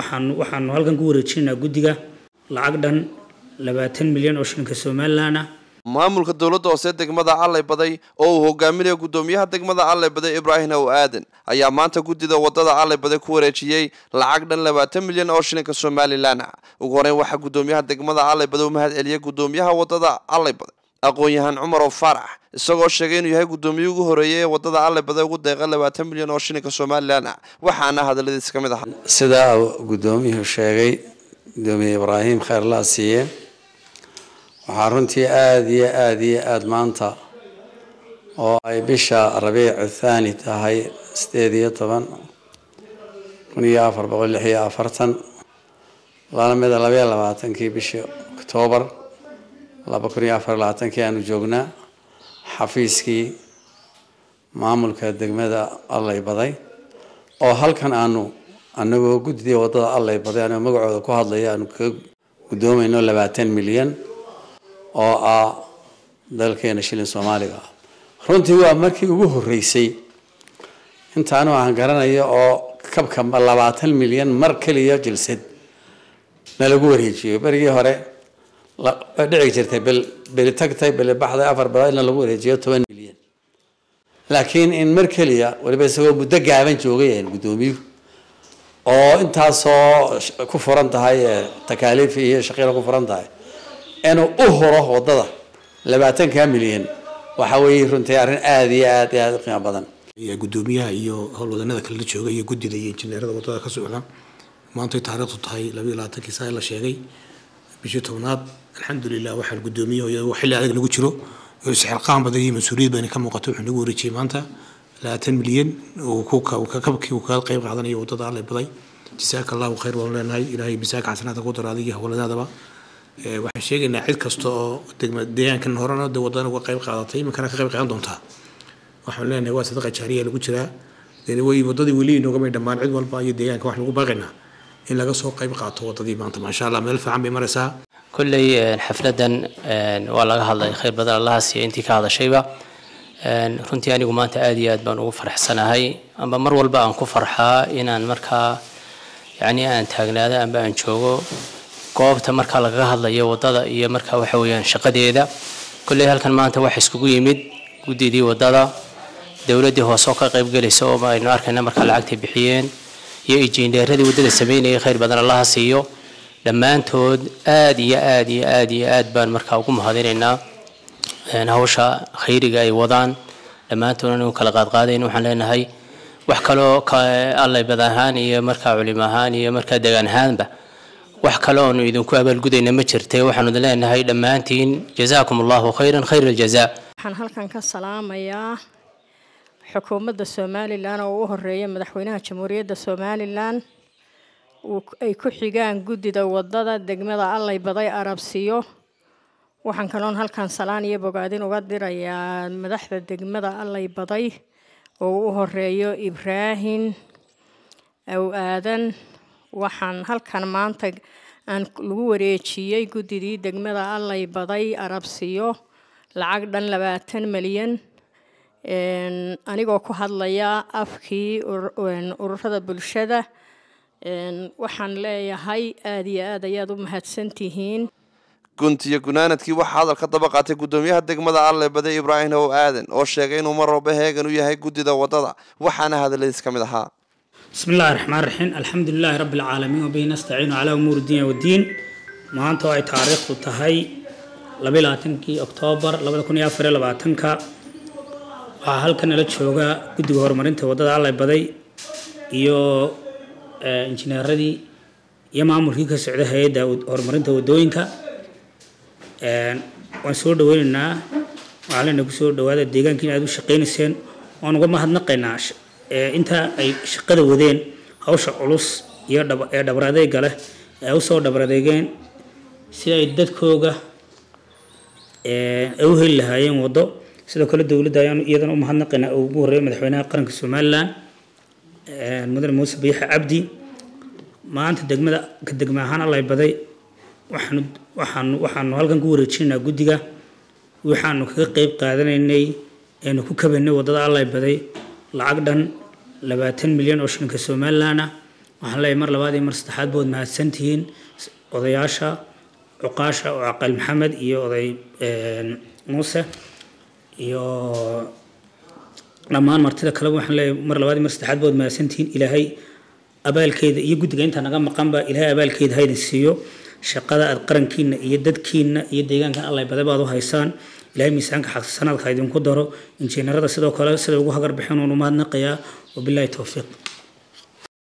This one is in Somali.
waxaan waxaanu halkan ku wareejinaynaa guddiga lacag dhan labaatan milyan oo shilinka somalilan maamulka dowladda hoose degmada allay baday oo uu hogaaminayo guddoomiyaha degmada allay baday ow aadan ayaa maanta guddida waddada allay baday ku wareejiyey lacag dhan labaatan milyan oo shilinka somalilan ugu horeyn waxaa guddoomiyaha degmada allay baday u mahad celiyey guddoomiyaha waddada allay baday. Aqoon-yahaan cumar oo faarax isagoo sheegay inuu yahay guddoomiye ugu horeeyay ee waddada allay baday ugu deeqa labaatan milyan oo shilinka somalilan ah. Waxaana hadaladiis ka mid ahaa. Sidaa guddoomiyuhu sheegay guddoomiye ibraahim kheyrlaa siiye waxaa runtii aada iyo aada iyo aada maanta oo ay bisha rabiicu thaani tahay sideed iyo toban kun iyo afar boqol lix iyo afartan lana mida labaiyo labaatankii bishii oktoobar laba kun iyo afar labaatankii aanu joognaa xafiiskii maamulka degmada allay baday oo halkan aanu anagoo guddidii waddada allay baday anoo magacooda ku hadlaya aanu kaga guddoomayno labaatan milyan oo ah dalkeena shilin soomaaliga. Ah runtii waa markii ugu horeysay intaanu aan garanayo oo kabka labaatan milyan mar keliya jilsad na lagu wareejiyo. Berigii hore way dhici jirtay bel beli tagtay beli baxday afar bala in lagu wareejiyo toban milyan. Laakiin in mar keliya waliba isagoo muddo gaaban joogay guddoomiyuhu oo intaasoo ku furan tahay takaaliif iyo shaqiila ku furan tahay. Inuu u huro waddada labaatanka milyan. Waxa weeye runtii arrin aada iyo aad iyo aada u qiimo badan. Guddoomiyaha iyo howlwadanada kale jooga iyo guddida iyo injineerada waddada ka socda. Maantay taariikhdu tahay labayo labaatankii saa la sheegay bishii tobnaad alxamdulilah waxaan guddoomiyaha iyadoo xilli adag lagu jiro. Isxilqaan badan iyo mas'uuliyad bayna ka muuqato wuxuu nagu wareejiyey maanta. Labaatan milyan kabkii uu kaga qayb qaadanayo waddada allay baday. Jasaaka allahu khayr waanu leenahay ilaahay misaaka xasanaadka ku daraaday iyo howladaadaba waxaan sheegaynaa cid kasta oo degma deegaankan horena de wadana uga qayb qaadatay iminkana ka qayb qaadan doontaa? Waxaan leenahay waa sadaqa jaariya lagu jiraa. Way wadadii weli dhammaan cid walba iyo deegaanka wax lagu baaqaynaa in laga soo qayb qaato wadadii maanta. Maasha allah meel fiican bay maraysaa. Kolley xafladan waa laga hadlay khayr badan allaha siiya intii ka hadashayba. Runtii anigu maanta aada iyo aad baan ugu faraxsanahay amba mar walba aan ku farxaa inaan markaa yacni aan taagnaado amba aan joogo. Goobta marka lagaga hadlayo waddada iyo marka waxa weeyaan shaqadeeda. Kolley halkan maanta waxa iskugu yimid guddidii waddada dowladdii hoose oo ka qayb gelaysa oo aynu arkayna marka lacagtay bixiyeen iyo injineeradii waddada sameynayay khayr badan allaha siiyo dhammaantood aada iyo aada iyo aada iyo aad baan markaa ugu mahadinaynaa hawsha khayriga ay wadaan dhammaantood anigu kala qaadqaadayn waxaan leenahay wax kaloo allay bad ahaan iyo markaa culimo ahaan iyo markaa degaan ahaanba wax kale idinku abaalgudayna ma jirte waxaanu leenahay dhammaantiin jazaakum allahu khayran khayr aljazaa waxaan halkan ka salaamayaa xukuumadda somalilan oo u horreeya madaxweynaha jamhuuriyadda somalilan ay ku xigaan guddida waddada degmada allay baday arabsiyo waxaan kaloon halkan salaan iyo bogaadin uga dirayaa madaxda degmada allay baday oo u horeeyo ibraahim aw aadan. Waxaan halkan maanta aan lagu wareejiyey guddidii degmada allay baday arabsiyo lacag dhan labaatan milyan anigoo ku hadlaya afkii ururada bulshada. Waxaan leeyahay aada iyo aad ayaad u mahadsantihiin. Guntiyo gunaanadkii waxaa hadal ka daba qaatay gudoomiyaha degmada alle bade ibraahim how aadan oo sheegay inuu mar walba heegan u yahay guddida waddada waxaana hadaladiis ka mid ahaa. Bismi illaahi raxmaan raxiim alxamdulilaahi rabbi alcaalamiin wabihi nastaciinu calaa umuuri diin wadiin maanta oo ay taariikhdu tahay labayilabaatankii oktoobar labada kun iyo afariyo labaatanka waxaa halkan nala jooga guddiga horumarinta waddada allay baday iyo injineeradii iyo maamulkii ka socda hay'adda horumarinta waddooyinka. Waan soo dhaweynaynaa waxaa leenahay ku soo dhawaada deegaankiina aad u shaqaynayseen waan uga mahadnaqaynaa inta ay shaqada wadeen hawsha culus iyo ee dhabar adeega leh ee u soo dhabar adeegeen si ay dadkooga ay u heli lahaayeen waddo sidoo kale dowladda ayaan iyadana u mahadnaqaynaa oo ugu horreeya madaxweynaha qaranka somalilan mudane muuse biixi cabdi. Maanta degmada ka degma ahaan allay baday waxaanu waxaanu waxaanu halkan ku wareejinaynaa guddiga. Waxaanu kaga qeyb qaadanaynay eenu ku kabanay waddada allay baday. Lacag dhan labaatan milyan oo shilinka somalilan ah waxaan leeyahay mar labaad iyo mar saddexaad bood mahadsantihiin. Odayaasha cuqaasha oo caqal maxamed iyo oday muuse iyo dhammaan martida kaleba waxaan leeyahay mar labaad mar saddexaad bood mahadsantihiin ilaahay abaalkeeda iyo guddiga inta naga maqanba ilaahay abaalkeeda haydin siiyo. Shaqada aad qarankiina iyo dadkiina iyo deegaankan allay baday baad u haysaan. Ilaahay miisaanka xaqsanaadka idinku daro. Injineerada sidoo kale siday ugu hagar bixin uun umahadnaqayaa wabilaahi towfiiq